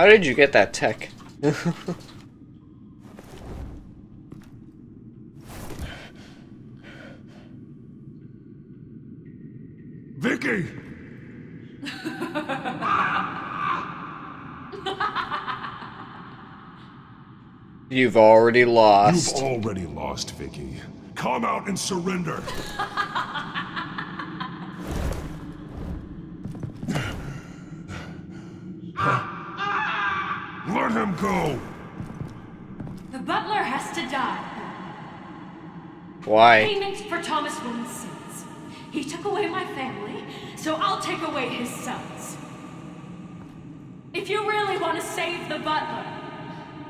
How did you get that tech? Vicki! You've already lost. You've already lost, Vicki. Come out and surrender. Let him go! The butler has to die. Why? Payment for Thomas Wayne's sins. He took away my family, so I'll take away his sons. If you really want to save the butler,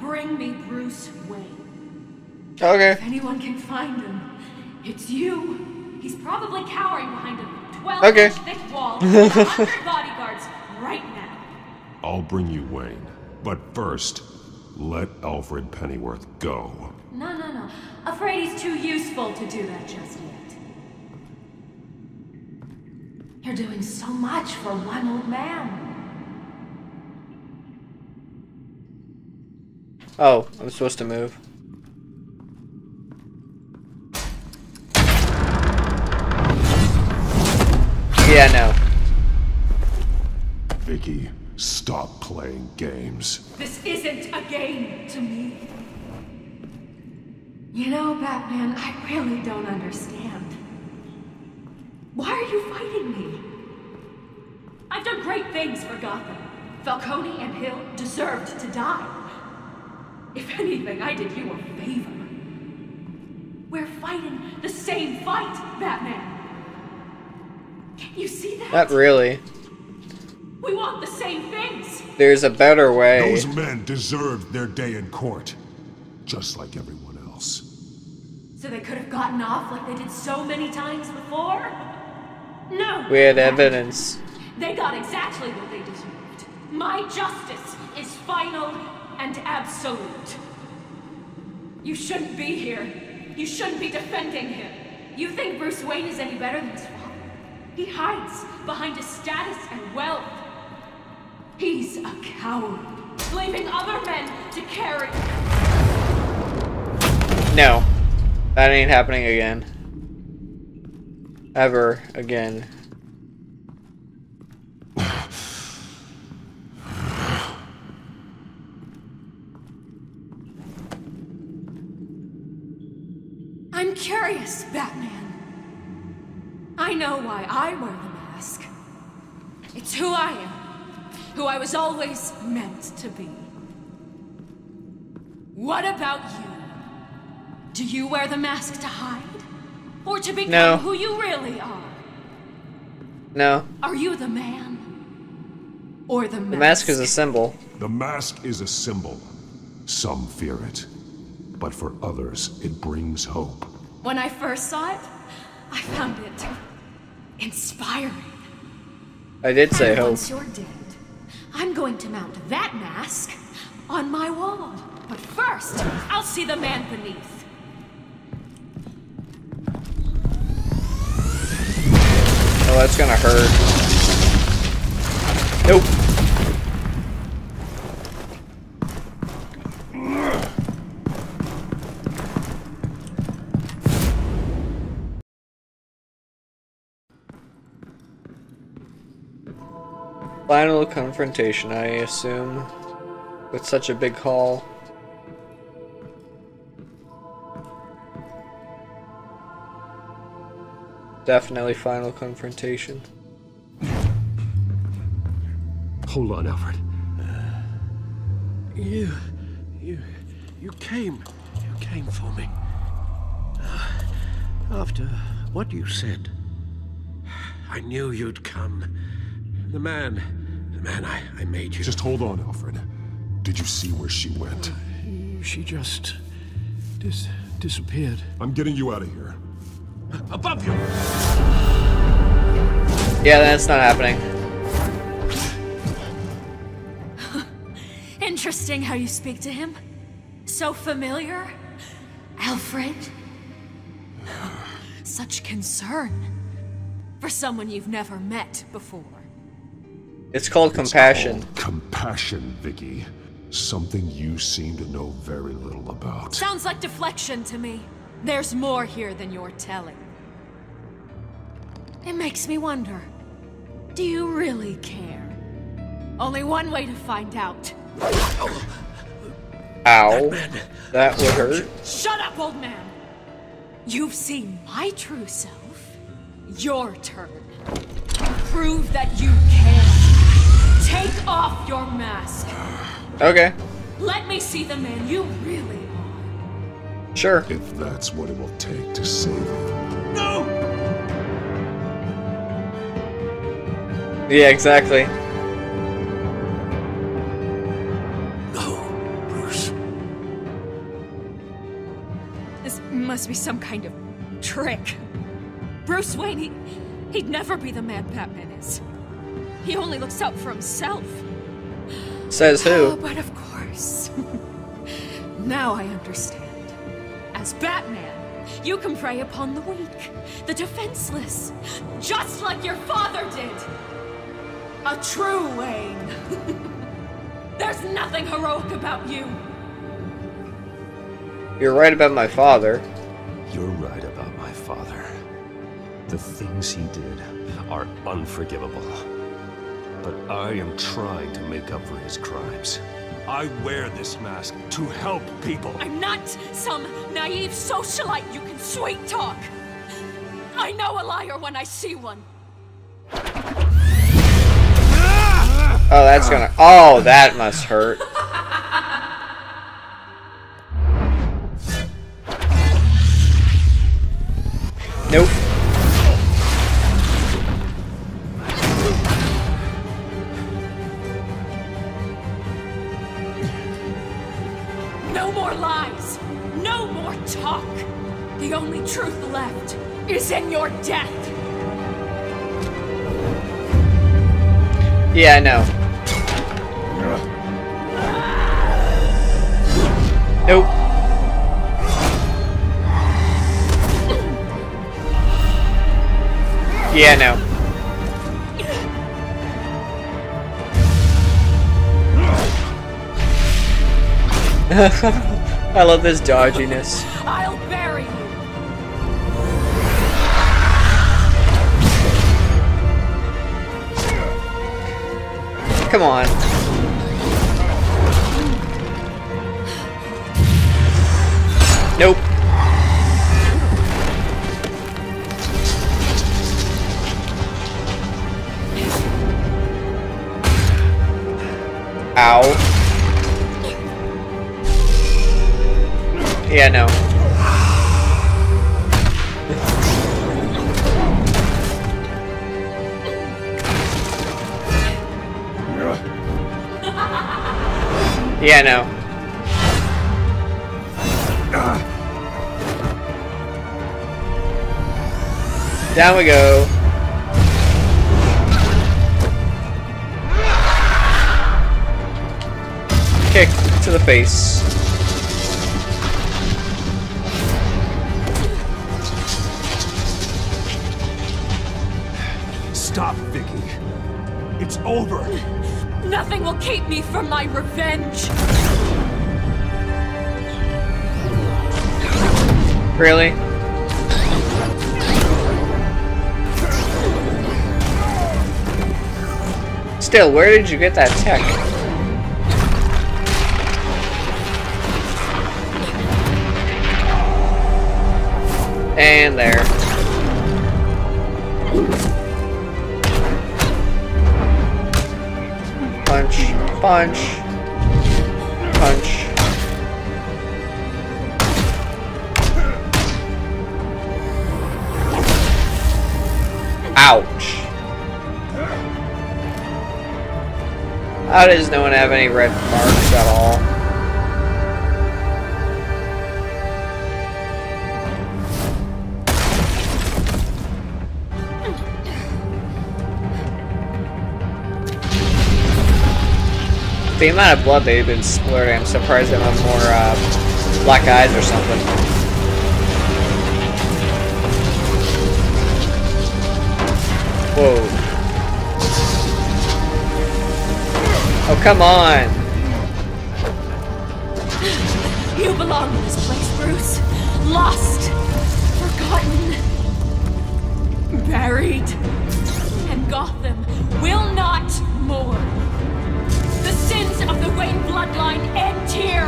bring me Bruce Wayne. Okay. If anyone can find him, it's you. He's probably cowering behind a 12 Okay. thick wall with 100 bodyguards right now. I'll bring you Wayne. But first, let Alfred Pennyworth go. No, no, no. Afraid he's too useful to do that just yet. You're doing so much for one old man. Oh, I'm supposed to move. Yeah, no. Vicki, stop playing games. This isn't a game to me. You know, Batman, I really don't understand. Why are you fighting me? I've done great things for Gotham. Falcone and Hill deserved to die. If anything, I did you a favor. We're fighting the same fight, Batman. Can you see that? Not really. We want the same things. There's a better way. Those men deserved their day in court. Just like everyone else. So they could have gotten off like they did so many times before? No! We had evidence. They got exactly what they deserved. My justice is final and absolute. You shouldn't be here. You shouldn't be defending him. You think Bruce Wayne is any better than his father? He hides behind his status and wealth. He's a coward, leaving other men to carry No. That ain't happening again. Ever again. I'm curious, Batman. I know why I wear the mask. It's who I am, who I was always meant to be. What about you? Do you wear the mask to hide? Or to become No. who you really are? No. Are you the man? Or the mask? The mask is a symbol. The mask is a symbol. Some fear it. But for others, it brings hope. When I first saw it, I found it inspiring. I did say and hope. once you're dead, I'm going to mount that mask on my wall. But first, I'll see the man beneath. Oh, that's gonna hurt. Nope. Final confrontation, I assume, with such a big haul. Definitely final confrontation. Hold on, Alfred. You, you, you came, you came for me. Uh, After what you said, I knew you'd come. The man, the man I, I made you. Just hold on, Alfred. Did you see where she went? Uh, she just dis disappeared. I'm getting you out of here. Above you! Yeah, that's not happening. Interesting how you speak to him. So familiar. Alfred. Such concern for someone you've never met before. It's called compassion. Called compassion, Vicki. Something you seem to know very little about. Sounds like deflection to me. There's more here than you're telling. It makes me wonder. Do you really care? Only one way to find out. Ow. That would hurt. Shut up, old man! You've seen my true self. Your turn. Prove that you can. Take off your mask. Okay. Let me see the man you really are. Sure. If that's what it will take to save you. No! Yeah, exactly. No, Bruce. This must be some kind of trick. Bruce Wayne, he, he'd never be the man Batman is. He only looks out for himself. Says Oh, who? but of course. now I understand. As Batman, you can prey upon the weak, the defenseless, just like your father did. A true Wayne. There's nothing heroic about you. You're right about my father. You're right about my father. The things he did are unforgivable. But I am trying to make up for his crimes. I wear this mask to help people. I'm not some naive socialite you can sweet talk. I know a liar when I see one. Oh, that's gonna. Oh, that must hurt. Yeah, I know. Nope. Yeah, know. I love this dodginess. Come on. Nope. Ow. Yeah, no. Yeah, no. Down we go. Kick to the face. Stop, Vicki. It's over. Nothing will keep me from my revenge. Really? Still, where did you get that tech? And there. Punch, punch, punch. Ouch. How does no one have any red marks at all? The amount of blood they've been splurting, I'm surprised they have more uh, black eyes or something. Whoa. Oh, come on. You belong in this place, Bruce. Lost, forgotten, buried. And Gotham will not mourn. Of the Wayne bloodline end here.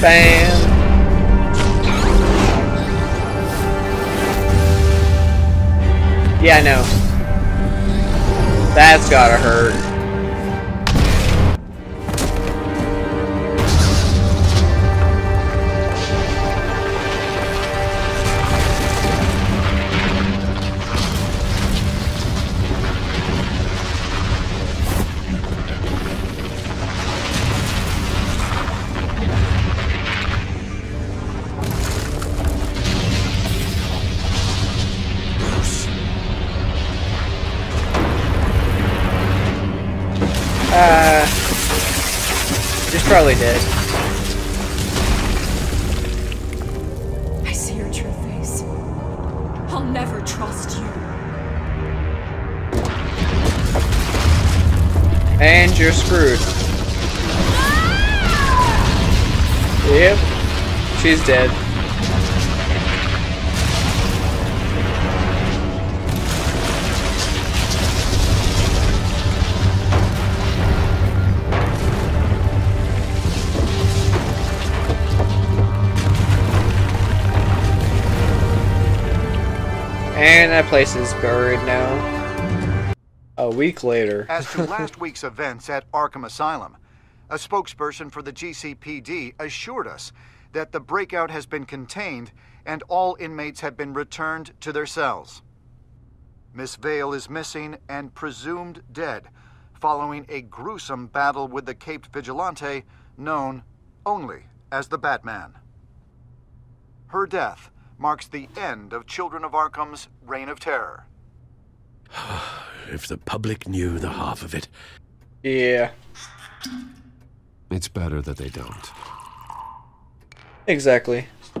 Bam. Yeah, I know. That's gotta hurt. He's probably that place is buried now. A week later. As to last week's events at Arkham Asylum, a spokesperson for the GCPD assured us that the breakout has been contained and all inmates have been returned to their cells. Miss Vale is missing and presumed dead following a gruesome battle with the caped vigilante known only as the Batman. Her death marks the end of Children of Arkham's reign of terror. If the public knew the half of it. Yeah, It's better that they don't. exactly. Uh,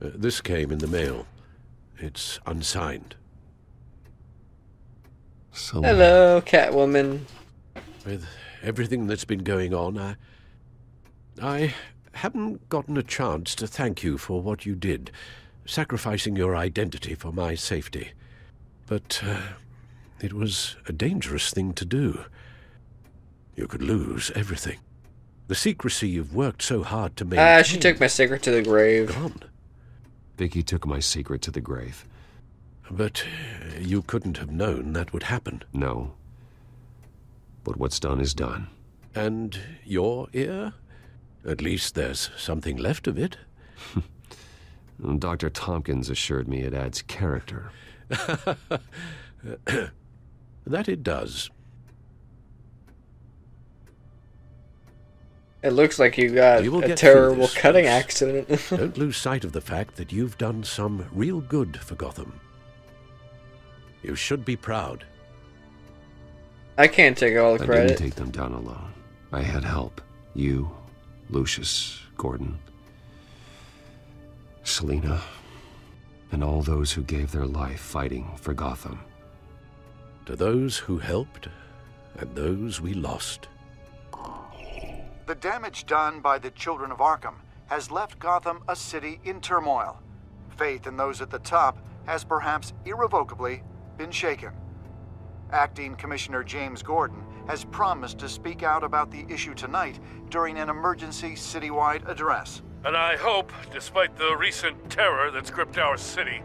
this came in the mail. It's unsigned. So Hello, Catwoman. With everything that's been going on, I. I haven't gotten a chance to thank you for what you did, sacrificing your identity for my safety. But uh, it was a dangerous thing to do. You could lose everything. The secrecy you've worked so hard to maintain. Ah, she took my secret to the grave. Gone. Vicki took my secret to the grave. But uh, you couldn't have known that would happen. No. But what's done is done. And your ear? At least there's something left of it. Dr. Thompkins assured me it adds character. That it does. It looks like you got You a terrible cutting Bruce. accident. Don't lose sight of the fact that you've done some real good for Gotham. You should be proud. I can't take all the I credit. didn't take them down alone. I had help. You, Lucius, Gordon, Selina, and all those who gave their life fighting for Gotham. To those who helped and those we lost. The damage done by the Children of Arkham has left Gotham a city in turmoil. Faith in those at the top has perhaps irrevocably been shaken. Acting Commissioner James Gordon has promised to speak out about the issue tonight during an emergency citywide address. And I hope, despite the recent terror that's gripped our city,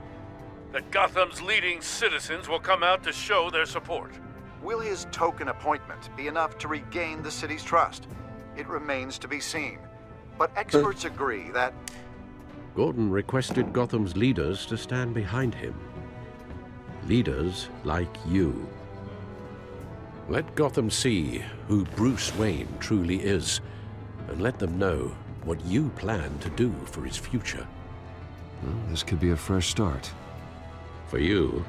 that Gotham's leading citizens will come out to show their support. Will his token appointment be enough to regain the city's trust? It remains to be seen. But experts agree that Gordon requested Gotham's leaders to stand behind him. Leaders like you. Let Gotham see who Bruce Wayne truly is, and let them know what you plan to do for his future. Well, this could be a fresh start. For you,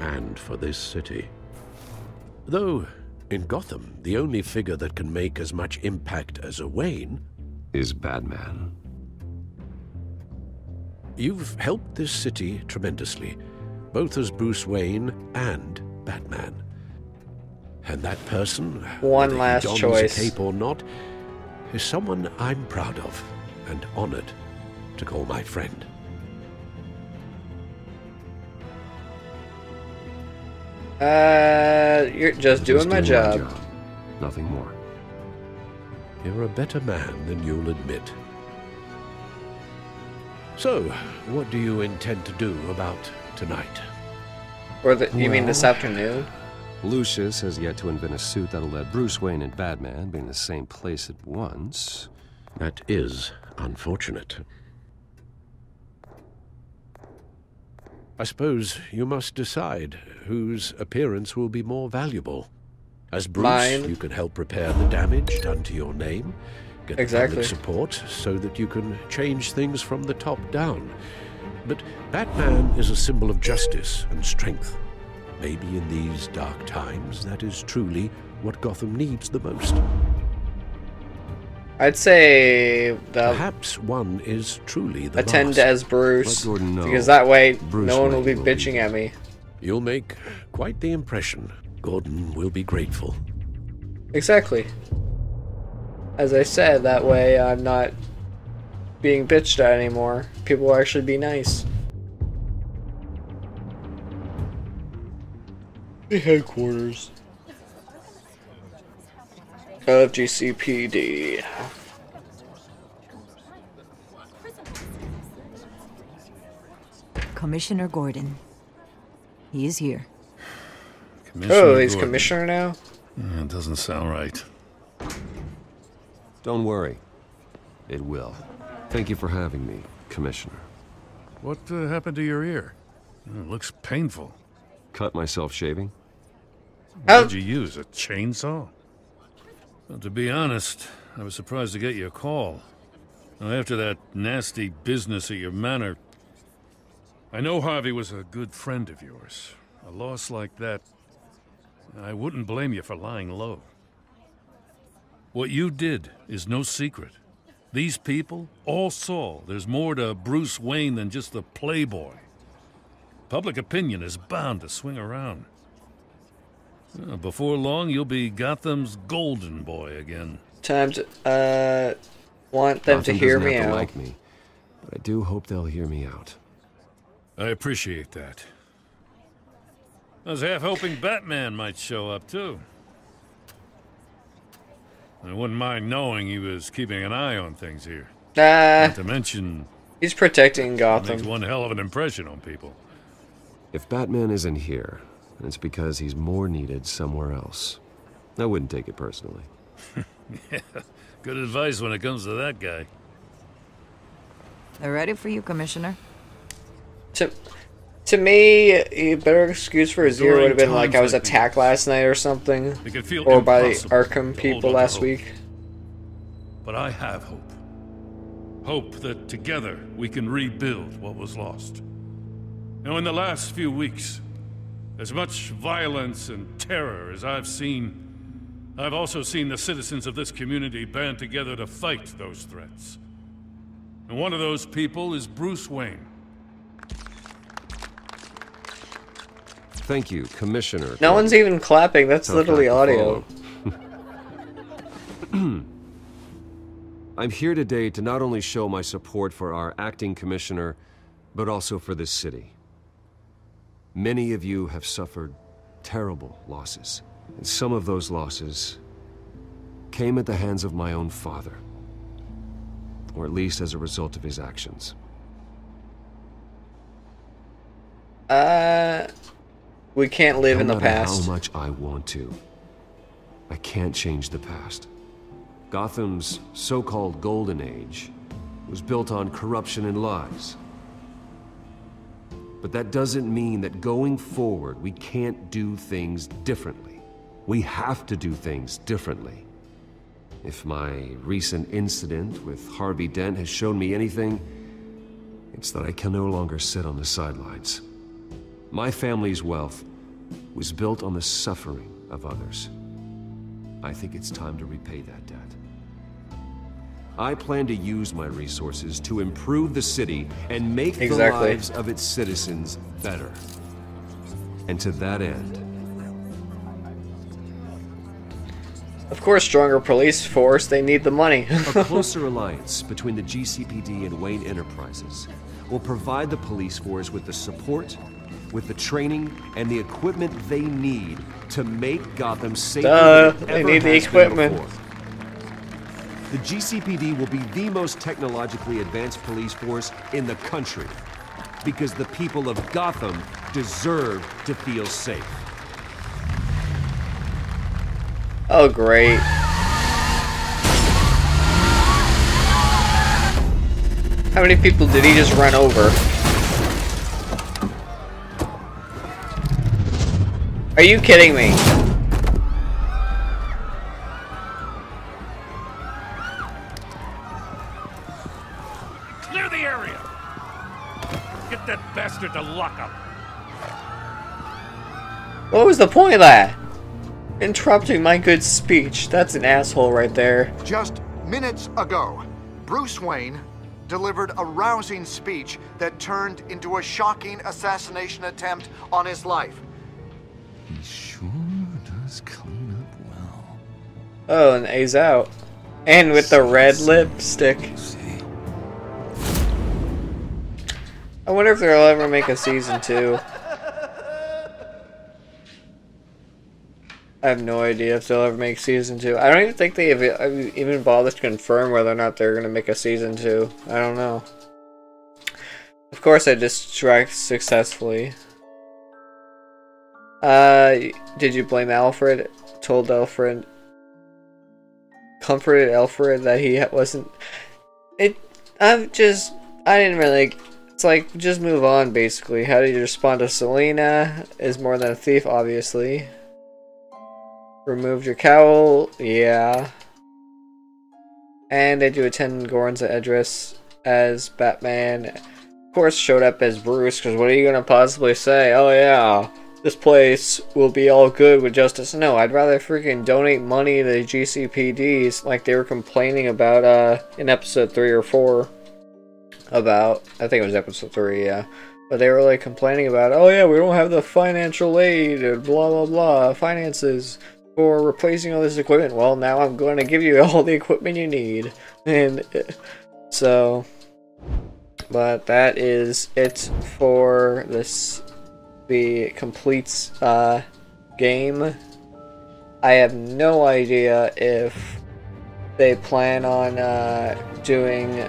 and for this city. Though, in Gotham, the only figure that can make as much impact as a Wayne, Is Batman. you've helped this city tremendously, both as Bruce Wayne and Batman. And that person, One whether he last dons choice. a cape or not, is someone I'm proud of and honored to call my friend. Uh, you're just doing my job. Nothing more. You're a better man than you'll admit. So, what do you intend to do about tonight? Or the, you mean this afternoon? Lucius has yet to invent a suit that'll let Bruce Wayne and Batman be in the same place at once. That is unfortunate. I suppose you must decide whose appearance will be more valuable. As Bruce, Mine. you can help repair the damage done to your name, get the Exactly. public support so that you can change things from the top down. But Batman is a symbol of justice and strength. Maybe in these dark times, that is truly what Gotham needs the most. I'd say the Perhaps one is truly the attend last. as Bruce, Gordon know because that way Bruce no one will be Wayne will be bitching at me. You'll make quite the impression. Gordon will be grateful. Exactly. As I said, that way I'm not being bitched at anymore. People will actually be nice. The headquarters of GCPD. Commissioner Gordon. He is here. Commissioner Oh, he's Gordon. commissioner now? Uh, doesn't sound right. Don't worry. It will. Thank you for having me, Commissioner. What uh, happened to your ear? It looks painful. Cut myself shaving? How- What'd you use? A chainsaw? Well, to be honest, I was surprised to get your call. Now, after that nasty business at your manor, I know Harvey was a good friend of yours. A loss like that, I wouldn't blame you for lying low. What you did is no secret. These people all saw there's more to Bruce Wayne than just the playboy. Public opinion is bound to swing around. Before long, you'll be Gotham's golden boy again. Time to, uh, want them to Gotham hear doesn't me have to out. like me, but I do hope they'll hear me out. I appreciate that. I was half hoping Batman might show up, too. I wouldn't mind knowing he was keeping an eye on things here. Nah, Not to mention, he's protecting it makes one hell of an impression on people. If Batman isn't here, then it's because he's more needed somewhere else. I wouldn't take it personally. yeah, Good advice when it comes to that guy. They're ready for you, Commissioner. To, to me, a better excuse for his ear would have been like I was Times like attacked last night or something. Could feel Or by the Arkham people last hope. week. But I have hope. Hope that together we can rebuild what was lost. Now, in the last few weeks, as much violence and terror as I've seen, I've also seen the citizens of this community band together to fight those threats. And one of those people is Bruce Wayne. Thank you, Commissioner. No one's even clapping. That's Tough literally audio. I'm here today to not only show my support for our acting commissioner, but also for this city. Many of you have suffered terrible losses, and some of those losses came at the hands of my own father, or at least as a result of his actions. Uh, we can't live no in the matter past. How much I want to, I can't change the past. Gotham's so-called golden age was built on corruption and lies. But that doesn't mean that going forward we can't do things differently. We have to do things differently. If my recent incident with Harvey Dent has shown me anything, it's that I can no longer sit on the sidelines. My family's wealth was built on the suffering of others. I think it's time to repay that debt. I plan to use my resources to improve the city and make the lives of its citizens better. And to that end, Of course, stronger police force. They need the money. A closer alliance between the GCPD and Wayne Enterprises will provide the police force with the support, with the training, and the equipment they need to make Gotham safer Duh, they need the equipment. before. The GCPD will be the most technologically advanced police force in the country because the people of Gotham deserve to feel safe. oh, great. How many people did he just run over? Are you kidding me? The area! Get that bastard to lock up! What was the point of that? Interrupting my good speech. That's an asshole right there. Just minutes ago, Bruce Wayne delivered a rousing speech that turned into a shocking assassination attempt on his life. He sure does clean up well. Oh, and A's out. And with the red lipstick. I wonder if they'll ever make a season two. I have no idea if they'll ever make season two. I don't even think they have even bothered to confirm whether or not they're going to make a season two. I don't know. Of course, I distract successfully. Uh, did you blame Alfred? Told Alfred. Comforted Alfred that he wasn't. It. I'm just. I didn't really. It's like, just move on, basically. How did you respond to Selina? Is more than a thief, obviously. Removed your cowl? Yeah. And did you attend Gordon's address as Batman? Of course, showed up as Bruce, because what are you going to possibly say? Oh, yeah, this place will be all good with justice. No, I'd rather freaking donate money to the GCPDs like they were complaining about uh, in episode 3 or 4 about I think it was episode three, yeah. But they were like complaining about, oh yeah, we don't have the financial aid and blah blah blah finances for replacing all this equipment. Well, now I'm going to give you all the equipment you need, and uh, so. But that is it for this the complete uh, game. I have no idea if they plan on uh, doing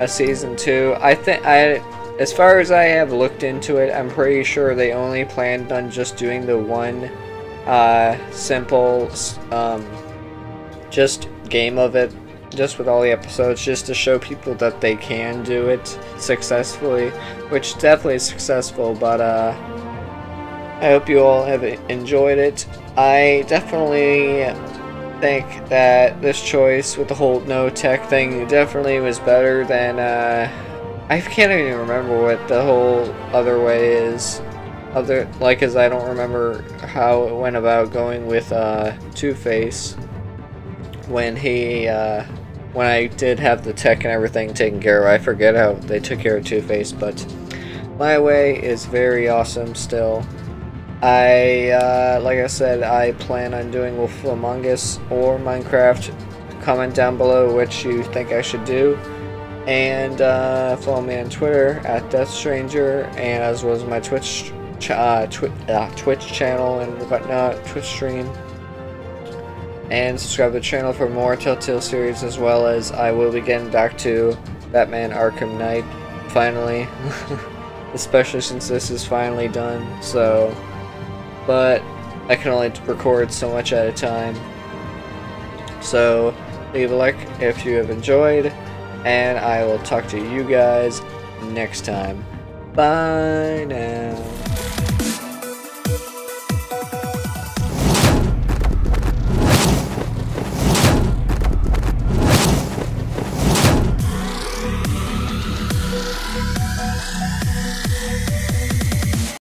a season two. I think I, as far as I have looked into it, I'm pretty sure they only planned on just doing the one, uh, simple, um, just game of it, just with all the episodes, just to show people that they can do it successfully, which definitely is successful. But uh, I hope you all have enjoyed it. I definitely think that this choice with the whole no tech thing definitely was better than uh I can't even remember what the whole other way is. Other like as I don't remember how it went about going with uh Two-Face when he uh when I did have the tech and everything taken care of. I forget how they took care of Two-Face but my way is very awesome still I, uh, like I said, I plan on doing Wolf Among Us or Minecraft. Comment down below which you think I should do. And uh, follow me on Twitter at Deathstranger, and as well as my Twitch, ch uh, twi uh, Twitch channel and whatnot, Twitch stream. And subscribe to the channel for more Telltale series, as well as I will be getting back to Batman Arkham Knight, finally. Especially since this is finally done, so but I can only record so much at a time. So leave a like if you have enjoyed, and I will talk to you guys next time. Bye now.